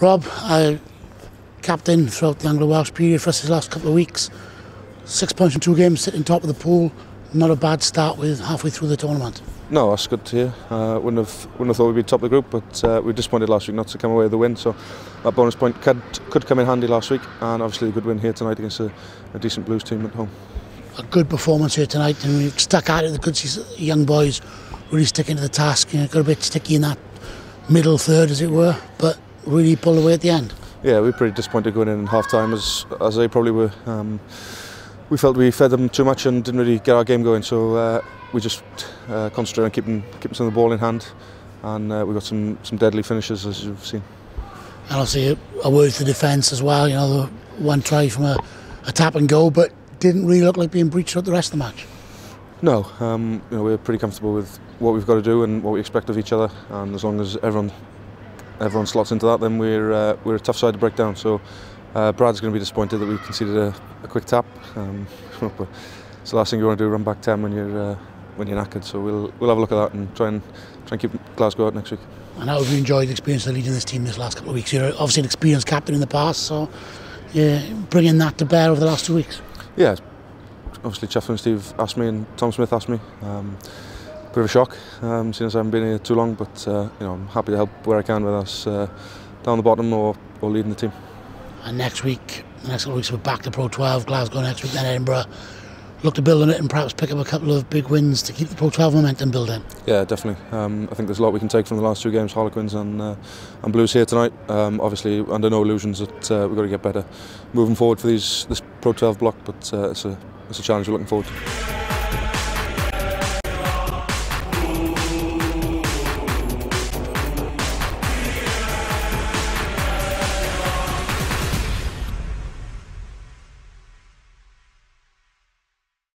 Rob, I captain throughout the Anglo-Welsh period for us the last couple of weeks. Six points in two games, sitting top of the pool. Not a bad start with halfway through the tournament. No, that's good to hear. Uh, wouldn't have wouldn't have thought we'd be top of the group, but uh, we were disappointed last week not to come away with the win. So that bonus point could could come in handy last week, and obviously a good win here tonight against a, a decent Blues team at home. A good performance here tonight, and we've stuck at it. The good young boys really sticking to the task. You know, got a bit sticky in that middle third, as it were, but really pull away at the end. Yeah, we were pretty disappointed going in half time, as as they probably were. Um, we felt we fed them too much and didn't really get our game going. So uh, we just uh, concentrated on keeping keeping some of the ball in hand, and uh, we got some some deadly finishes as you've seen. And obviously a, a word the defence as well. You know, the one try from a, a tap and go, but didn't really look like being breached throughout the rest of the match. No, um, you know, we're pretty comfortable with what we've got to do and what we expect of each other, and as long as everyone everyone slots into that, then we're uh, we're a tough side to break down. So uh, Brad's going to be disappointed that we conceded a, a quick tap. Um, it's the last thing you want to do, run back 10 when you're uh, when you're knackered. So we'll we'll have a look at that and try and try and keep Glasgow out next week. And how have you enjoyed the experience of leading this team this last couple of weeks? You're obviously an experienced captain in the past, so yeah, bringing that to bear over the last two weeks. Yeah, obviously Chaffin and Steve asked me and Tom Smith asked me. Um, bit of a shock, um, since I haven't been here too long, but uh, you know I'm happy to help where I can, whether that's uh, down the bottom or, or leading the team. And next week, the next couple of weeks, we're back to Pro 12, Glasgow next week, then Edinburgh. Look to build on it and perhaps pick up a couple of big wins to keep the Pro 12 momentum building. Yeah, definitely. Um, I think there's a lot we can take from the last two games, Harlequins and, uh, and Blues here tonight. Um, obviously, under no illusions that uh, we've got to get better moving forward for these this Pro 12 block, but uh, it's, a, it's a challenge we're looking forward to.